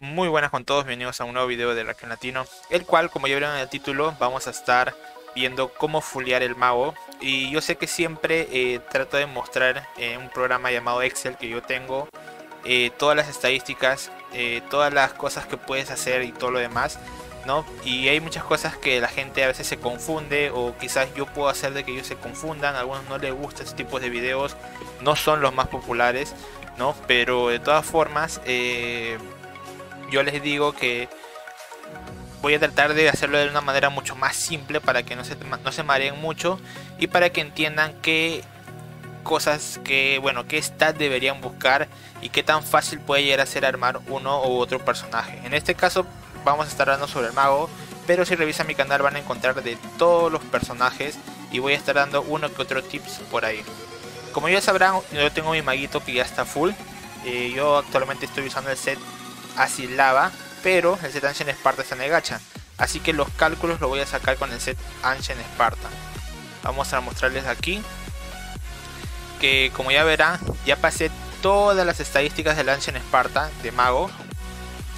Muy buenas con todos, bienvenidos a un nuevo video de Raquel Latino, el cual, como ya vieron en el título, vamos a estar viendo cómo fulear el mago. Y yo sé que siempre eh, trato de mostrar en un programa llamado Excel que yo tengo eh, todas las estadísticas, eh, todas las cosas que puedes hacer y todo lo demás. ¿no? Y hay muchas cosas que la gente a veces se confunde o quizás yo puedo hacer de que ellos se confundan, a algunos no les gusta este tipo de videos, no son los más populares, ¿no? Pero de todas formas, yo les digo que voy a tratar de hacerlo de una manera mucho más simple para que no se, no se mareen mucho y para que entiendan qué cosas que bueno qué stat deberían buscar y qué tan fácil puede llegar a ser armar uno u otro personaje. En este caso vamos a estar hablando sobre el mago pero si revisan mi canal van a encontrar de todos los personajes y voy a estar dando uno que otro tips por ahí. Como ya sabrán yo tengo mi maguito que ya está full. Eh, yo actualmente estoy usando el set así lava, pero el set Ancient Sparta está en. Así que los cálculos lo voy a sacar con el set Ancient Sparta. Vamos a mostrarles aquí que como ya verán, ya pasé todas las estadísticas del Ancient Sparta de mago.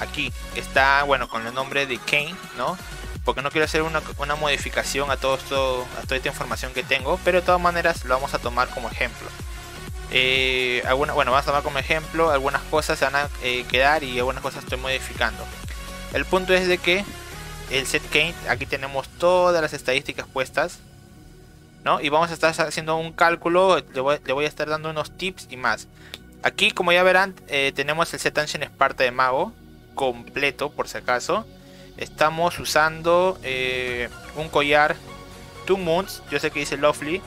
Aquí está, bueno, con el nombre de Kane, ¿no? Porque no quiero hacer una, una modificación a todo esto, a toda esta información que tengo, pero de todas maneras lo vamos a tomar como ejemplo. Eh, bueno, vamos a tomar como ejemplo, algunas cosas se van a eh, quedar y algunas cosas estoy modificando. El punto es de que el set Kane, aquí tenemos todas las estadísticas puestas, ¿no? Y vamos a estar haciendo un cálculo, le voy, a estar dando unos tips y más. Aquí, como ya verán, eh, tenemos el set Ancient Sparta de Mago completo, por si acaso. Estamos usando un collar Two Moons, yo sé que dice Lovely,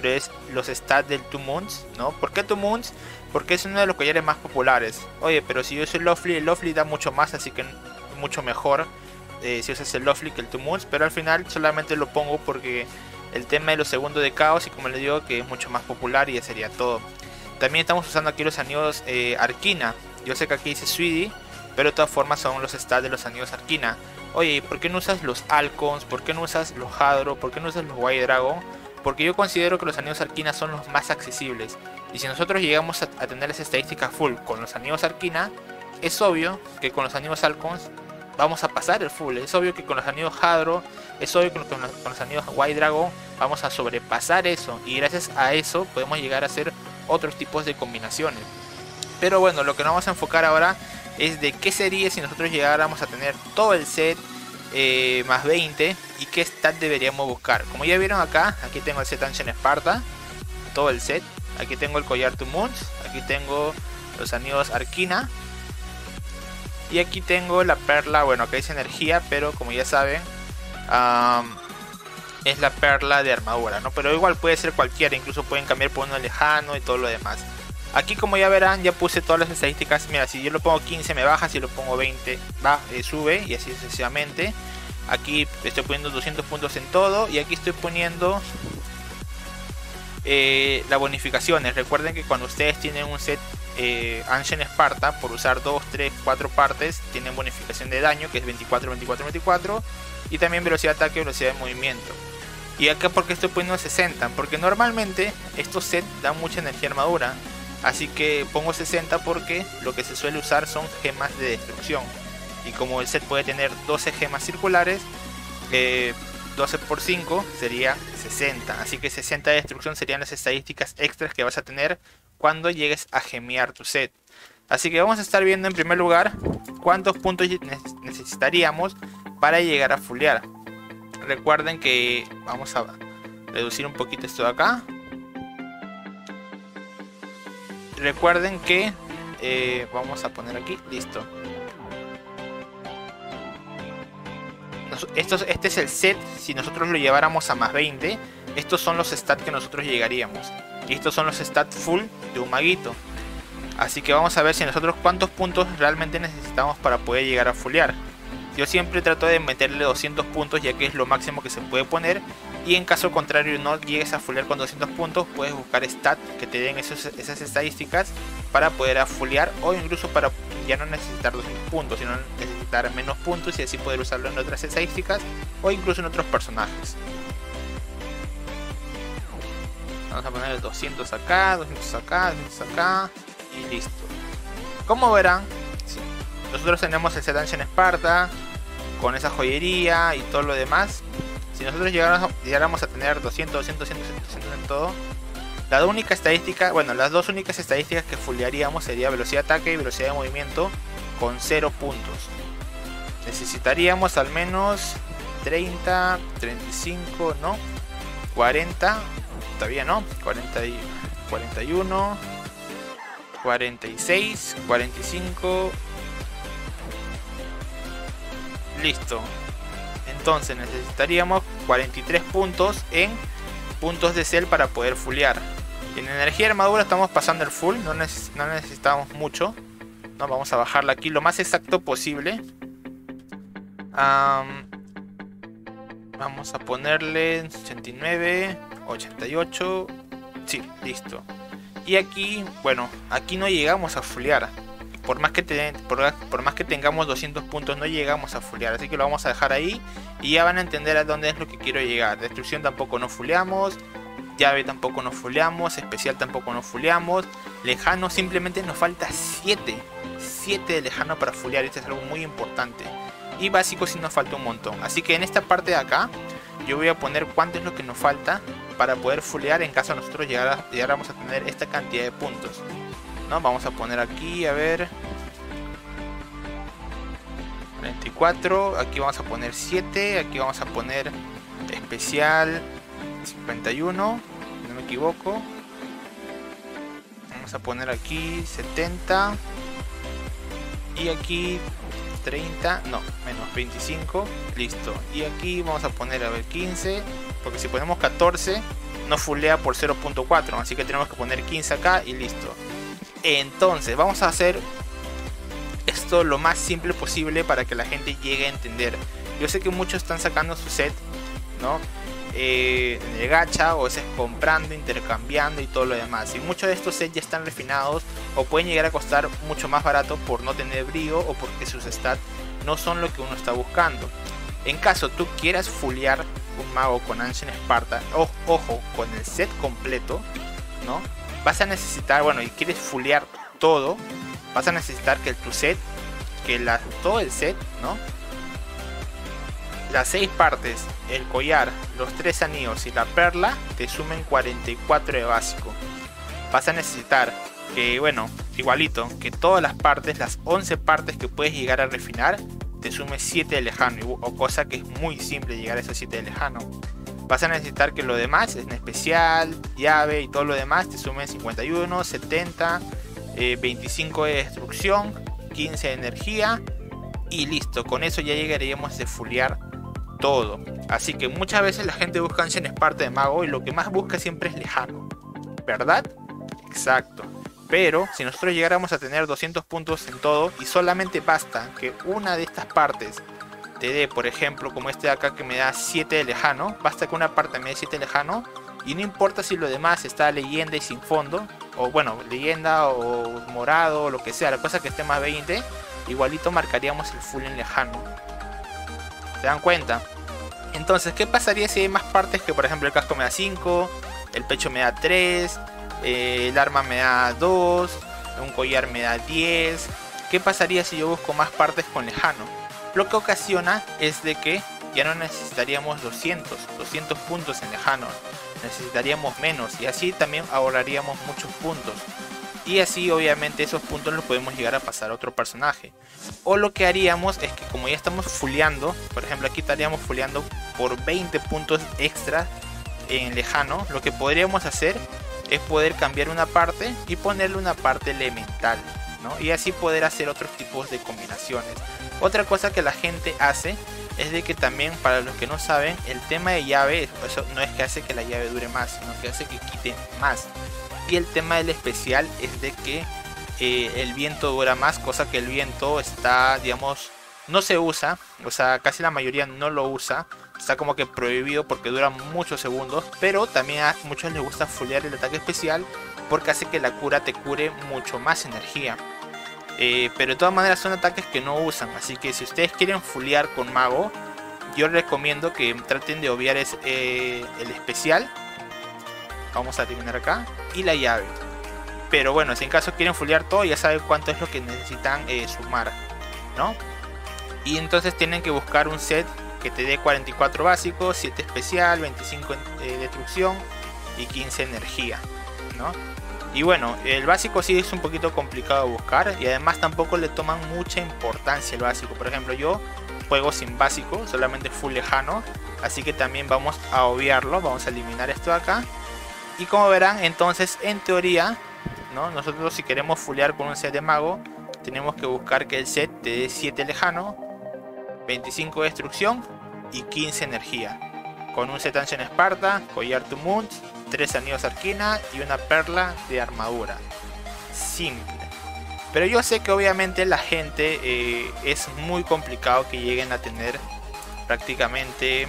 pero es los stats del Two Moons, ¿no? ¿Por qué Two Moons? Porque es uno de los collares más populares. Oye, pero si yo soy Lovely, el Lovely da mucho más, así que mucho mejor eh, si usas el Lovely que el Two Moons. Pero al final solamente lo pongo porque el tema de los segundos de caos y como les digo que es mucho más popular y ya sería todo. También estamos usando aquí los anillos eh, Arquina. Yo sé que aquí dice Sweetie, pero de todas formas son los stats de los anillos Arquina. Oye, ¿por qué no usas los Alcons? ¿Por qué no usas los Hadro? ¿Por qué no usas los White Dragon? Porque yo considero que los anillos Arquina son los más accesibles. Y si nosotros llegamos a, tener esa estadística full con los anillos Arquina, es obvio que con los anillos Alcons vamos a pasar el full. Es obvio que con los anillos Hadro, es obvio que con los, con los anillos White Dragon vamos a sobrepasar eso. Y gracias a eso podemos llegar a hacer otros tipos de combinaciones. Pero bueno, lo que nos vamos a enfocar ahora es de qué sería si nosotros llegáramos a tener todo el set eh, más 20 y qué stat deberíamos buscar. Como ya vieron acá, aquí tengo el set Ancient Sparta, todo el set. Aquí tengo el collar to Moons, aquí tengo los anillos Arquina. Y aquí tengo la perla, bueno acá dice energía, pero como ya saben, es la perla de armadura, ¿no? Pero igual puede ser cualquiera, incluso pueden cambiar por uno lejano y todo lo demás. Aquí como ya verán ya puse todas las estadísticas. Mira, si yo lo pongo 15 me baja, si lo pongo 20 va, eh, sube y así sucesivamente. Aquí estoy poniendo 200 puntos en todo y aquí estoy poniendo eh, las bonificaciones. Recuerden que cuando ustedes tienen un set eh, Ancient Sparta, por usar 2, 3, 4 partes, tienen bonificación de daño que es 24, 24, 24 y también velocidad de ataque, velocidad de movimiento. Y acá porque estoy poniendo 60, porque normalmente estos sets dan mucha energía armadura Así que pongo 60 porque lo que se suele usar son gemas de destrucción. Y como el set puede tener 12 gemas circulares, 12 eh, por 5 sería 60. Así que 60 de destrucción serían las estadísticas extras que vas a tener cuando llegues a gemear tu set. Así que vamos a estar viendo en primer lugar cuántos puntos necesitaríamos para llegar a fulear. Recuerden que vamos a reducir un poquito esto de acá recuerden que eh, vamos a poner aquí, listo. este es el set, si nosotros lo lleváramos a más 20, estos son los stats que nosotros llegaríamos. Y estos son los stats full de un maguito. Así que vamos a ver si nosotros cuántos puntos realmente necesitamos para poder llegar a fullear. Yo siempre trato de meterle 200 puntos ya que es lo máximo que se puede poner y en caso contrario no llegues a fulear con 200 puntos puedes buscar stat que te den esas estadísticas para poder afulear o incluso para ya no necesitar 200 puntos sino necesitar menos puntos y así poder usarlo en otras estadísticas o incluso en otros personajes vamos a poner 200 acá 200 acá 200 acá y listo como verán nosotros tenemos el set Ancient Esparta con esa joyería y todo lo demás. Si nosotros llegáramos, a tener 200, 200, 200, 200 en todo, la única estadística, bueno, las dos únicas estadísticas que fullearíamos sería velocidad de ataque y velocidad de movimiento con 0 puntos. Necesitaríamos al menos 30, 35, ¿no? 40, todavía no, 40 y 41, 46, 45. Listo. Entonces necesitaríamos 43 puntos en puntos de cel para poder fullear. En energía armadura estamos pasando el full, no, necesitamos mucho. No, vamos a bajarla aquí lo más exacto posible. vamos a ponerle 89, 88. Sí, listo. Y aquí, bueno, aquí no llegamos a fullear. Por más, que tengamos 200 puntos, no llegamos a fullear. Así que lo vamos a dejar ahí. Y ya van a entender a dónde es lo que quiero llegar. Destrucción tampoco no fuleamos. Llave tampoco nos fuleamos. Especial tampoco nos fuleamos. Lejano simplemente nos falta 7. 7 de lejano para fulear. Esto es algo muy importante. Y básico si nos falta un montón. Así que en esta parte de acá yo voy a poner cuánto es lo que nos falta para poder fulear en caso nosotros llegáramos a tener esta cantidad de puntos. ¿No? Vamos a poner aquí, a ver. 24, aquí vamos a poner 7, aquí vamos a poner especial 51, no me equivoco. Vamos a poner aquí 70 y aquí 30, no, menos 25, listo. Y aquí vamos a poner, a ver, 15, porque si ponemos 14, no fullea por 0.4, así que tenemos que poner 15 acá y listo. Entonces, vamos a hacer esto lo más simple posible para que la gente llegue a entender. Yo sé que muchos están sacando su set, ¿no? Eh, en el gacha o es comprando, intercambiando y todo lo demás. Y muchos de estos sets ya están refinados o pueden llegar a costar mucho más barato por no tener brillo o porque sus stats no son lo que uno está buscando. En caso tú quieras fullear un mago con Ancient Sparta, ojo, con el set completo, ¿no? Vas a necesitar, bueno, y quieres fullear todo, vas a necesitar que tu set, que la, todo el set, ¿no? las seis partes, el collar, los tres anillos y la perla te sumen 44 de básico. Vas a necesitar que, bueno, igualito, que todas las partes, las 11 partes que puedes llegar a refinar, te sume 7 de lejano, o cosa que es muy simple llegar a esos 7 de lejano. Vas a necesitar que lo demás, en especial, llave y todo lo demás, te sumen 51, 70, 25 de destrucción, 15 de energía y listo. Con eso ya llegaríamos a fulear todo. Así que muchas veces la gente busca en Esparta de mago y lo que más busca siempre es lejano. ¿Verdad? Exacto. Pero si nosotros llegáramos a tener 200 puntos en todo y solamente basta que una de estas partes te por ejemplo, como este de acá que me da 7 de lejano, basta que una parte me dé 7 de lejano y no importa si lo demás está leyenda y sin fondo, o bueno, leyenda o morado o lo que sea, la cosa que esté más 20, igualito marcaríamos el full en lejano. ¿Se dan cuenta? Entonces, ¿qué pasaría si hay más partes que, por ejemplo, el casco me da 5, el pecho me da 3, eh, el arma me da 2, un collar me da 10? ¿Qué pasaría si yo busco más partes con lejano? Lo que ocasiona es de que ya no necesitaríamos 200, 200 puntos en lejano, necesitaríamos menos y así también ahorraríamos muchos puntos. Y así obviamente esos puntos los podemos llegar a pasar a otro personaje. O lo que haríamos es que como ya estamos fuleando, por ejemplo aquí estaríamos fuleando por 20 puntos extra en lejano, lo que podríamos hacer es poder cambiar una parte y ponerle una parte elemental. ¿No? Y así poder hacer otros tipos de combinaciones. Otra cosa que la gente hace es de que también para los que no saben, el tema de llave, eso no es que hace que la llave dure más, sino que hace que quite más. Y el tema del especial es de que eh, el viento dura más, cosa que el viento está, digamos, no se usa, o sea, casi la mayoría no lo usa, está como que prohibido porque dura muchos segundos, pero también a muchos les gusta fulear el ataque especial porque hace que la cura te cure mucho más energía. Eh, pero de todas maneras son ataques que no usan, así que si ustedes quieren fulear con mago, yo recomiendo que traten de obviar eh, el especial Vamos a eliminar acá. Y la llave. Pero bueno, si en caso quieren fulear todo, ya saben cuánto es lo que necesitan eh, sumar. ¿no? Y entonces tienen que buscar un set que te dé 44 básicos, 7 especial, 25 eh, destrucción y 15 energía, Y bueno, el básico sí es un poquito complicado de buscar y además tampoco le toman mucha importancia el básico. Por ejemplo, yo juego sin básico, solamente full lejano, así que también vamos a obviarlo, vamos a eliminar esto de acá. Y como verán, entonces en teoría, ¿no? nosotros si queremos fullear con un set de mago, tenemos que buscar que el set te dé 7 lejano, 25 destrucción y 15 energía. Con un set Ancient Esparta, collar to Moons, tres anillos arquina y una perla de armadura. Simple. Pero yo sé que obviamente la gente eh, es muy complicado que lleguen a tener prácticamente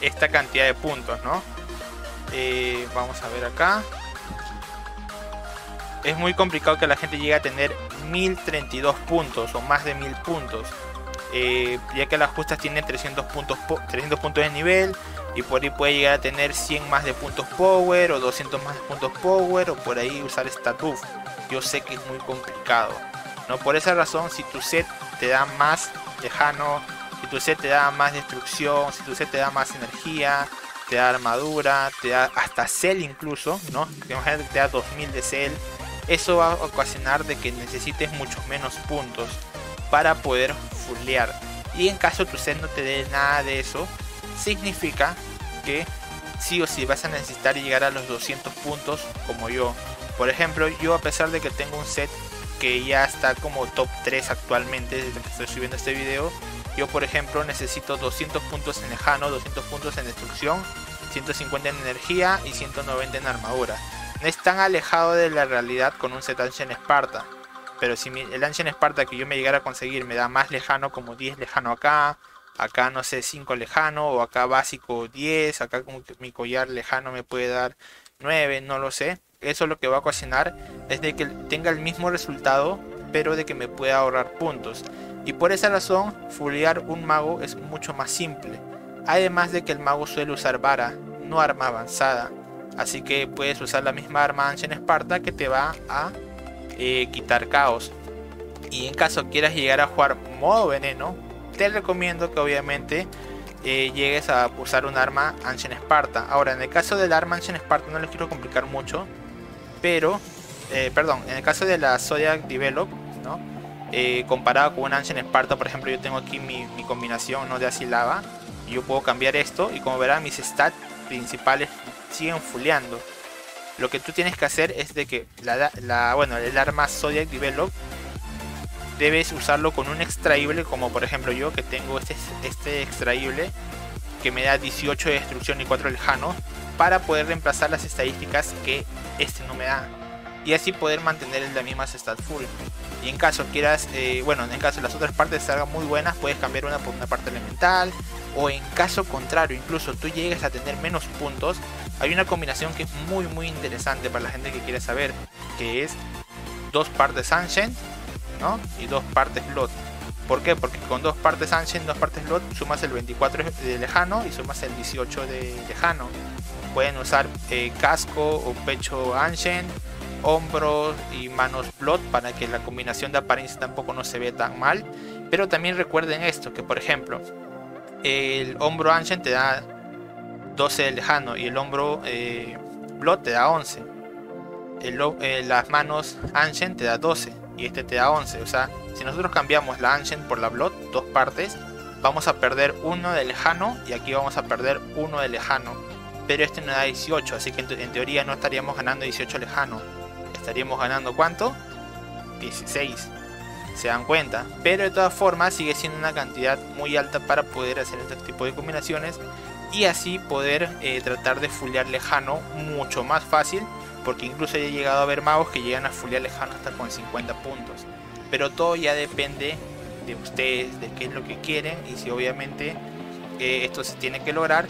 esta cantidad de puntos, ¿no? Eh, vamos a ver acá. Es muy complicado que la gente llegue a tener 1032 puntos o más de 1000 puntos. Eh, ya que las justas tienen 300 puntos, 300 puntos de nivel y por ahí puede llegar a tener 100 más de puntos power o 200 más de puntos power o por ahí usar stat buff. Yo sé que es muy complicado. ¿no? Por esa razón, si tu set te da más lejano, si tu set te da más destrucción, si tu set te da más energía, te da armadura, te da hasta cell incluso, ¿no? Imagínate te da 2000 de cell. Eso va a ocasionar de que necesites muchos menos puntos para poder Y en caso tu set no te dé nada de eso, significa que sí o sí vas a necesitar llegar a los 200 puntos como yo. Por ejemplo, yo a pesar de que tengo un set que ya está como top 3 actualmente desde que estoy subiendo este video, yo por ejemplo necesito 200 puntos en lejano, 200 puntos en destrucción, 150 en energía y 190 en armadura. No es tan alejado de la realidad con un set Ancient Esparta. Pero si el Ancient Esparta que yo me llegara a conseguir me da más lejano, como 10 lejano acá, acá no sé 5 lejano o acá básico 10, acá que mi collar lejano me puede dar 9, no lo sé. Eso lo que va a ocasionar es de que tenga el mismo resultado, pero de que me pueda ahorrar puntos. Y por esa razón, fullear un mago es mucho más simple. Además de que el mago suele usar vara, no arma avanzada. Así que puedes usar la misma arma en Esparta que te va a eh, quitar caos. Y en caso quieras llegar a jugar modo veneno, te recomiendo que obviamente eh, llegues a usar un arma Ancient Sparta. Ahora, en el caso del arma Ancient Sparta no les quiero complicar mucho, pero, eh, perdón, en el caso de la Zodiac Develop, comparado con un Ancient Sparta, por ejemplo, yo tengo aquí mi, combinación ¿no? de Asilava, y yo puedo cambiar esto, y como verán, mis stats principales siguen fulleando. Lo que tú tienes que hacer es de que la, bueno, el arma Zodiac Develop debes usarlo con un extraíble como por ejemplo yo que tengo este, este extraíble que me da 18 de destrucción y 4 lejano para poder reemplazar las estadísticas que este no me da. Y así poder mantener la misma stat full. Y en caso quieras eh, bueno en caso las otras partes salgan muy buenas puedes cambiar una por una parte elemental. O en caso contrario incluso tú llegues a tener menos puntos hay una combinación que es muy muy interesante para la gente que quiere saber que es dos partes Ancient y dos partes Blood. ¿Por qué? Porque con dos partes Ancient, dos partes Blood, sumas el 24 de lejano y sumas el 18 de lejano. Pueden usar eh, casco o pecho Ancient, hombros y manos Blood para que la combinación de apariencia tampoco no se vea tan mal. Pero también recuerden esto, que por ejemplo, el hombro Ancient te da 12 de lejano y el hombro eh, Blood te da 11. Eh, las manos Ancient te da 12 y este te da 11. O sea, si nosotros cambiamos la Ancient por la Blood, dos partes, vamos a perder uno de lejano y aquí vamos a perder uno de lejano. Pero este no da 18, así que en, teoría no estaríamos ganando 18 lejano. Estaríamos ganando cuánto? 16. Se dan cuenta. Pero de todas formas sigue siendo una cantidad muy alta para poder hacer este tipo de combinaciones. Y así poder eh, tratar de fullear lejano mucho más fácil porque incluso he llegado a ver magos que llegan a fulia lejano hasta con 50 puntos. Pero todo ya depende de ustedes, de qué es lo que quieren y si obviamente eh, esto se tiene que lograr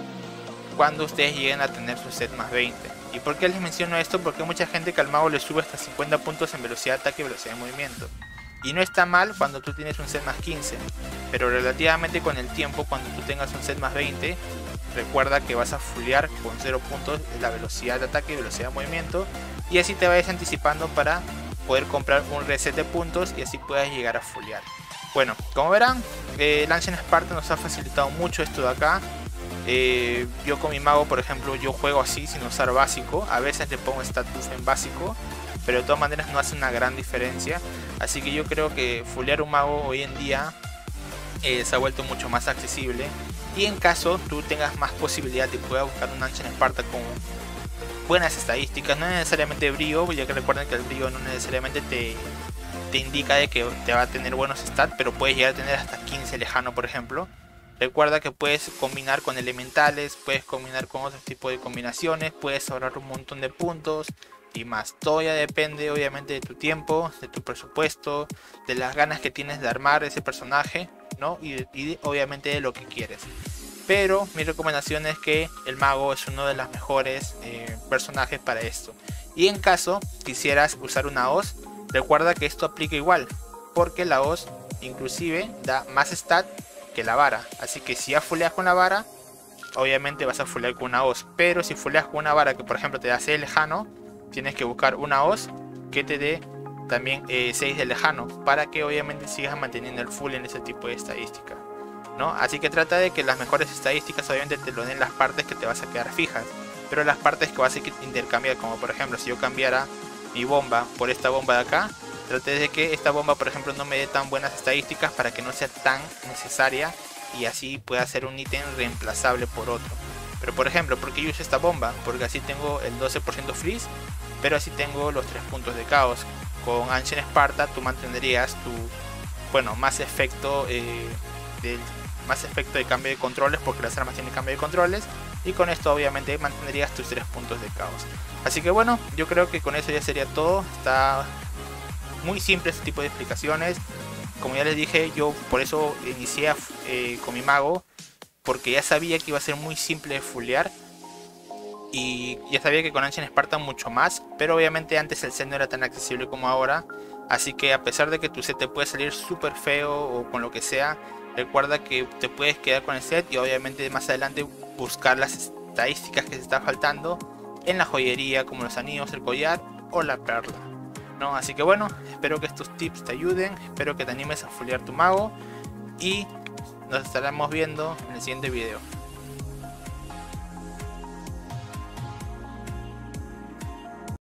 cuando ustedes lleguen a tener su set más 20. ¿Y por qué les menciono esto? Porque mucha gente que al mago le sube hasta 50 puntos en velocidad de ataque y velocidad de movimiento. Y no está mal cuando tú tienes un set más 15, pero relativamente con el tiempo, cuando tú tengas un set más 20, recuerda que vas a fullear con 0 puntos la velocidad de ataque y velocidad de movimiento y así te vayas anticipando para poder comprar un reset de puntos y así puedas llegar a fulear. Bueno, como verán, eh, Lancen Sparta nos ha facilitado mucho esto de acá. Eh, yo con mi mago, por ejemplo, yo juego así sin usar básico. A veces le pongo status en básico, pero de todas maneras no hace una gran diferencia. Así que yo creo que fulear un mago hoy en día eh, se ha vuelto mucho más accesible. Y en caso tú tengas más posibilidad de poder buscar un Ancient Sparta con buenas estadísticas, no necesariamente brillo, ya que recuerden que el brillo no necesariamente te, te indica de que te va a tener buenos stats, pero puedes llegar a tener hasta 15 lejano, por ejemplo. Recuerda que puedes combinar con elementales, puedes combinar con otro tipo de combinaciones, puedes ahorrar un montón de puntos y más. Todo ya depende obviamente de tu tiempo, de tu presupuesto, de las ganas que tienes de armar ese personaje, ¿no? Y, obviamente de lo que quieres. Pero mi recomendación es que el mago es uno de los mejores eh, personajes para esto. Y en caso quisieras usar una OS, recuerda que esto aplica igual, porque la OS inclusive da más stat que la vara. Así que si ya fuleas con la vara, obviamente vas a fulear con una OS. Pero si fuleas con una vara que por ejemplo te da 6 lejano, tienes que buscar una OS que te dé también 6 eh, de lejano para que obviamente sigas manteniendo el full en ese tipo de estadística. Así que trata de que las mejores estadísticas obviamente te lo den las partes que te vas a quedar fijas. Pero las partes que vas a intercambiar, como por ejemplo si yo cambiara mi bomba por esta bomba de acá, trate de que esta bomba por ejemplo no me dé tan buenas estadísticas para que no sea tan necesaria y así pueda ser un ítem reemplazable por otro. Pero por ejemplo, ¿por qué yo uso esta bomba? Porque así tengo el 12% freeze, pero así tengo los 3 puntos de caos. Con Ancient Sparta tú mantendrías tu, bueno, más efecto eh, del más efecto de cambio de controles porque las armas tienen cambio de controles y con esto obviamente mantendrías tus 3 puntos de caos. Así que bueno, yo creo que con eso ya sería todo. Está muy simple este tipo de explicaciones. Como ya les dije, yo por eso inicié eh, con mi mago porque ya sabía que iba a ser muy simple de fulear. Y ya sabía que con Ancient Spartan mucho más, pero obviamente antes el set no era tan accesible como ahora. Así que a pesar de que tu set te puede salir súper feo o con lo que sea, recuerda que te puedes quedar con el set y obviamente más adelante buscar las estadísticas que se está faltando en la joyería como los anillos, el collar o la perla. ¿no? Así que bueno, espero que estos tips te ayuden, espero que te animes a foliar tu mago y nos estaremos viendo en el siguiente video.